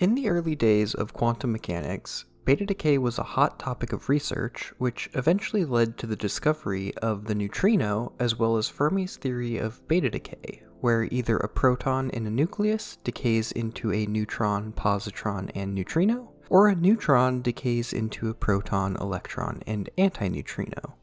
In the early days of quantum mechanics, beta decay was a hot topic of research, which eventually led to the discovery of the neutrino as well as Fermi's theory of beta decay, where either a proton in a nucleus decays into a neutron, positron, and neutrino, or a neutron decays into a proton, electron, and antineutrino.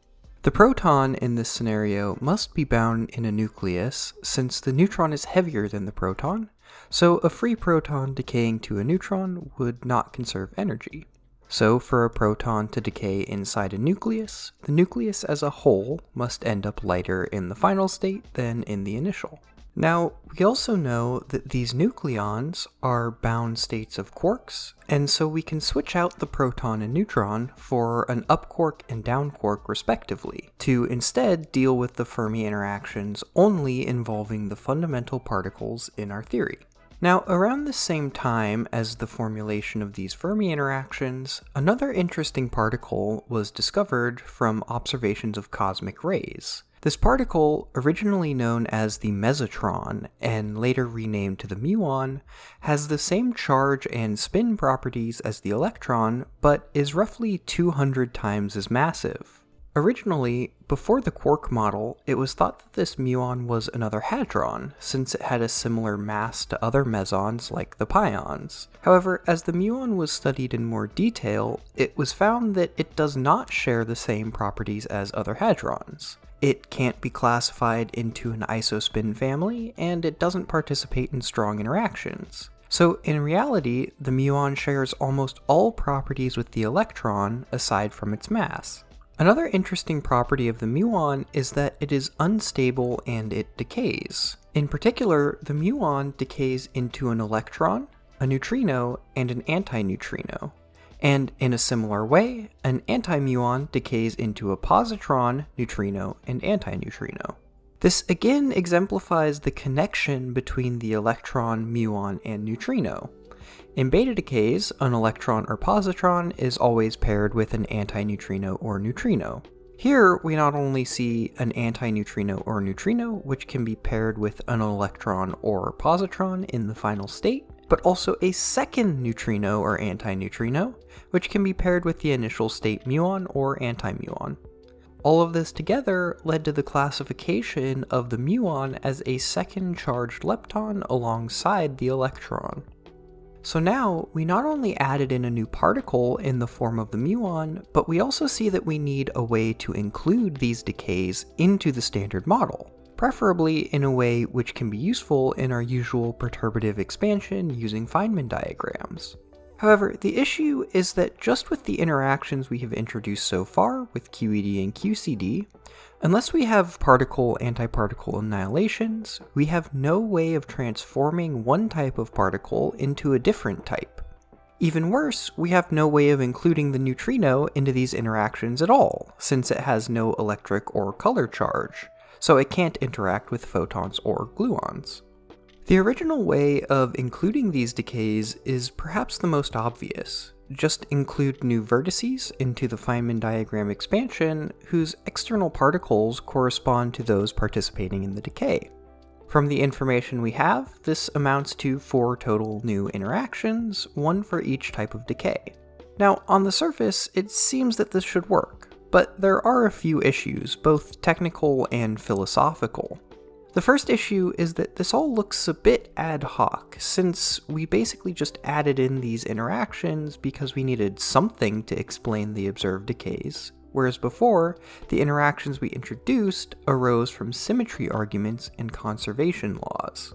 The proton in this scenario must be bound in a nucleus since the neutron is heavier than the proton, so a free proton decaying to a neutron would not conserve energy. So for a proton to decay inside a nucleus, the nucleus as a whole must end up lighter in the final state than in the initial. Now, we also know that these nucleons are bound states of quarks, and so we can switch out the proton and neutron for an up quark and down quark respectively, to instead deal with the Fermi interactions only involving the fundamental particles in our theory. Now, around the same time as the formulation of these Fermi interactions, another interesting particle was discovered from observations of cosmic rays. This particle, originally known as the mesotron and later renamed to the muon, has the same charge and spin properties as the electron, but is roughly 200 times as massive. Originally, before the quark model, it was thought that this muon was another hadron, since it had a similar mass to other mesons like the pions. However, as the muon was studied in more detail, it was found that it does not share the same properties as other hadrons. It can't be classified into an isospin family, and it doesn't participate in strong interactions. So, in reality, the muon shares almost all properties with the electron aside from its mass. Another interesting property of the muon is that it is unstable and it decays. In particular, the muon decays into an electron, a neutrino, and an antineutrino. And in a similar way, an antimuon decays into a positron, neutrino, and antineutrino. This again exemplifies the connection between the electron, muon, and neutrino. In beta decays, an electron or positron is always paired with an antineutrino or neutrino. Here, we not only see an antineutrino or neutrino, which can be paired with an electron or positron in the final state, but also a second neutrino or antineutrino, which can be paired with the initial state muon or antimuon. All of this together led to the classification of the muon as a second charged lepton alongside the electron. So now, we not only added in a new particle in the form of the muon, but we also see that we need a way to include these decays into the standard model, preferably in a way which can be useful in our usual perturbative expansion using Feynman diagrams. However, the issue is that just with the interactions we have introduced so far with QED and QCD, unless we have particle-antiparticle annihilations, we have no way of transforming one type of particle into a different type. Even worse, we have no way of including the neutrino into these interactions at all, since it has no electric or color charge, so it can't interact with photons or gluons. The original way of including these decays is perhaps the most obvious. Just include new vertices into the Feynman diagram expansion whose external particles correspond to those participating in the decay. From the information we have, this amounts to four total new interactions, one for each type of decay. Now, on the surface, it seems that this should work, but there are a few issues, both technical and philosophical. The first issue is that this all looks a bit ad hoc, since we basically just added in these interactions because we needed something to explain the observed decays, whereas before, the interactions we introduced arose from symmetry arguments and conservation laws.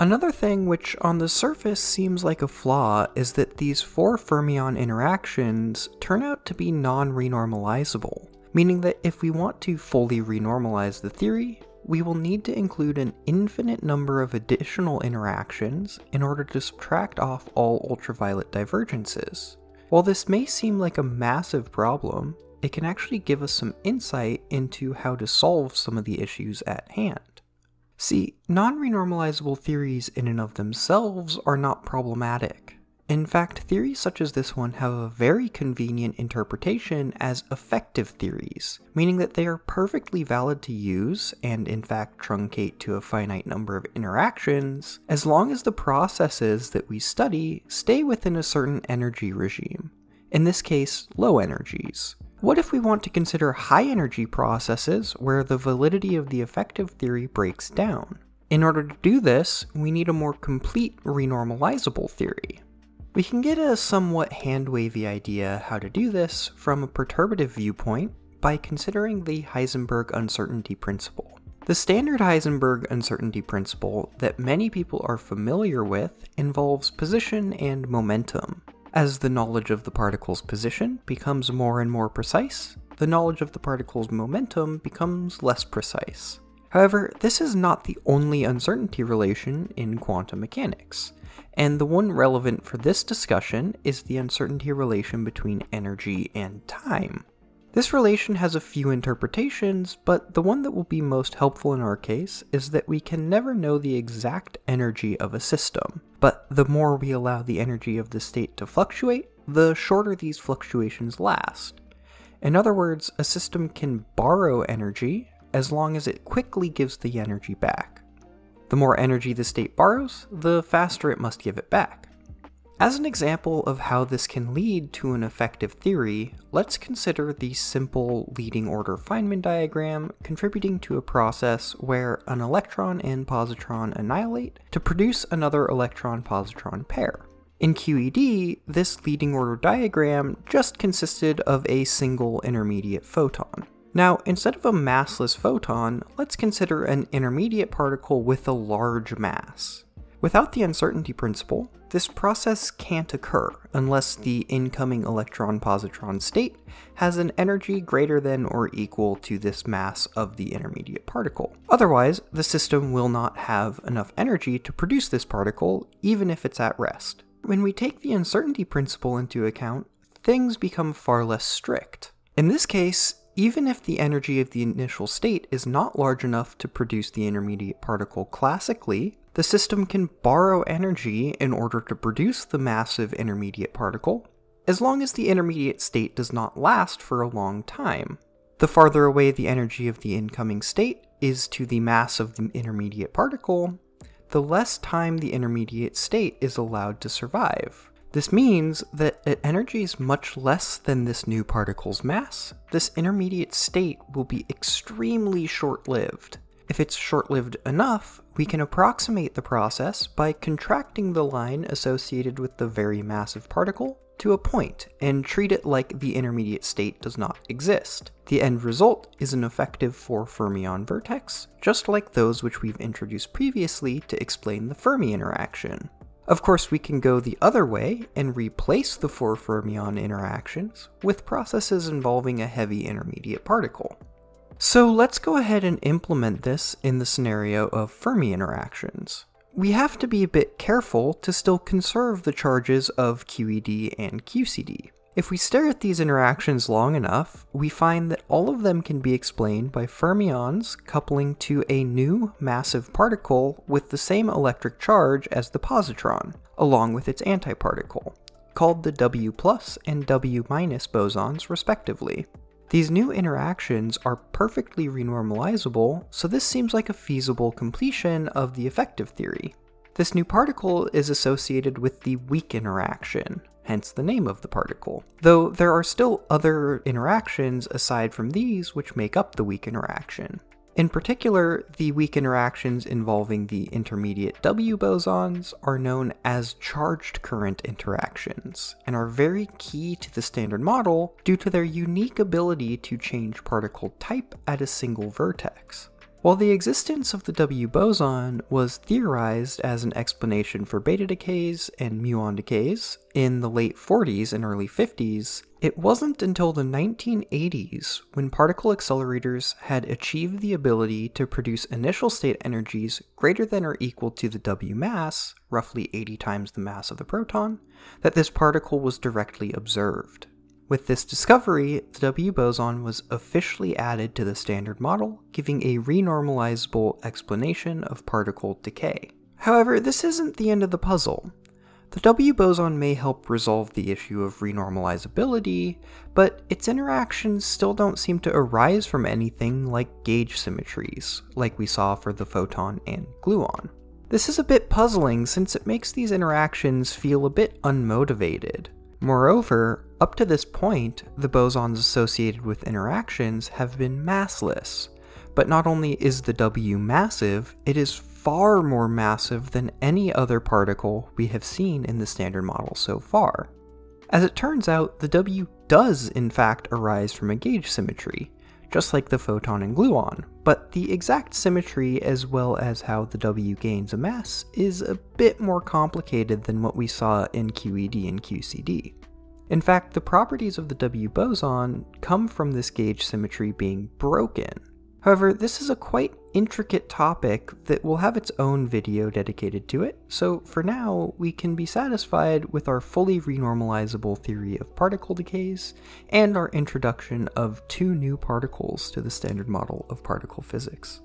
Another thing which on the surface seems like a flaw is that these four fermion interactions turn out to be non-renormalizable, meaning that if we want to fully renormalize the theory, we will need to include an infinite number of additional interactions in order to subtract off all ultraviolet divergences. While this may seem like a massive problem, it can actually give us some insight into how to solve some of the issues at hand. See, non-renormalizable theories in and of themselves are not problematic. In fact, theories such as this one have a very convenient interpretation as effective theories, meaning that they are perfectly valid to use and in fact truncate to a finite number of interactions, as long as the processes that we study stay within a certain energy regime, in this case, low energies. What if we want to consider high energy processes where the validity of the effective theory breaks down? In order to do this, we need a more complete renormalizable theory. We can get a somewhat hand-wavy idea how to do this from a perturbative viewpoint by considering the Heisenberg uncertainty principle. The standard Heisenberg uncertainty principle that many people are familiar with involves position and momentum. As the knowledge of the particle's position becomes more and more precise, the knowledge of the particle's momentum becomes less precise. However, this is not the only uncertainty relation in quantum mechanics and the one relevant for this discussion is the uncertainty relation between energy and time. This relation has a few interpretations, but the one that will be most helpful in our case is that we can never know the exact energy of a system, but the more we allow the energy of the state to fluctuate, the shorter these fluctuations last. In other words, a system can borrow energy as long as it quickly gives the energy back. The more energy the state borrows, the faster it must give it back. As an example of how this can lead to an effective theory, let's consider the simple leading order Feynman diagram contributing to a process where an electron and positron annihilate to produce another electron-positron pair. In QED, this leading order diagram just consisted of a single intermediate photon. Now, instead of a massless photon, let's consider an intermediate particle with a large mass. Without the uncertainty principle, this process can't occur unless the incoming electron-positron state has an energy greater than or equal to this mass of the intermediate particle. Otherwise, the system will not have enough energy to produce this particle, even if it's at rest. When we take the uncertainty principle into account, things become far less strict. In this case, even if the energy of the initial state is not large enough to produce the intermediate particle classically, the system can borrow energy in order to produce the massive intermediate particle, as long as the intermediate state does not last for a long time. The farther away the energy of the incoming state is to the mass of the intermediate particle, the less time the intermediate state is allowed to survive. This means that at energies much less than this new particle's mass, this intermediate state will be extremely short-lived. If it's short-lived enough, we can approximate the process by contracting the line associated with the very massive particle to a point and treat it like the intermediate state does not exist. The end result is an effective 4 fermion vertex, just like those which we've introduced previously to explain the Fermi interaction. Of course, we can go the other way and replace the four fermion interactions with processes involving a heavy intermediate particle. So let's go ahead and implement this in the scenario of Fermi interactions. We have to be a bit careful to still conserve the charges of QED and QCD. If we stare at these interactions long enough, we find that all of them can be explained by fermions coupling to a new massive particle with the same electric charge as the positron, along with its antiparticle, called the W plus and W minus bosons respectively. These new interactions are perfectly renormalizable, so this seems like a feasible completion of the effective theory. This new particle is associated with the weak interaction, hence the name of the particle. Though there are still other interactions aside from these which make up the weak interaction. In particular, the weak interactions involving the intermediate W bosons are known as charged current interactions, and are very key to the standard model due to their unique ability to change particle type at a single vertex. While the existence of the W boson was theorized as an explanation for beta decays and muon decays in the late 40s and early 50s, it wasn't until the 1980s when particle accelerators had achieved the ability to produce initial state energies greater than or equal to the W mass, roughly 80 times the mass of the proton, that this particle was directly observed. With this discovery, the W boson was officially added to the standard model, giving a renormalizable explanation of particle decay. However, this isn't the end of the puzzle. The W boson may help resolve the issue of renormalizability, but its interactions still don't seem to arise from anything like gauge symmetries, like we saw for the photon and gluon. This is a bit puzzling since it makes these interactions feel a bit unmotivated. Moreover, up to this point, the bosons associated with interactions have been massless. But not only is the W massive, it is far more massive than any other particle we have seen in the standard model so far. As it turns out, the W does in fact arise from a gauge symmetry, just like the photon and gluon, but the exact symmetry as well as how the W gains a mass is a bit more complicated than what we saw in QED and QCD. In fact, the properties of the W boson come from this gauge symmetry being broken, However, this is a quite intricate topic that will have its own video dedicated to it, so for now, we can be satisfied with our fully renormalizable theory of particle decays and our introduction of two new particles to the standard model of particle physics.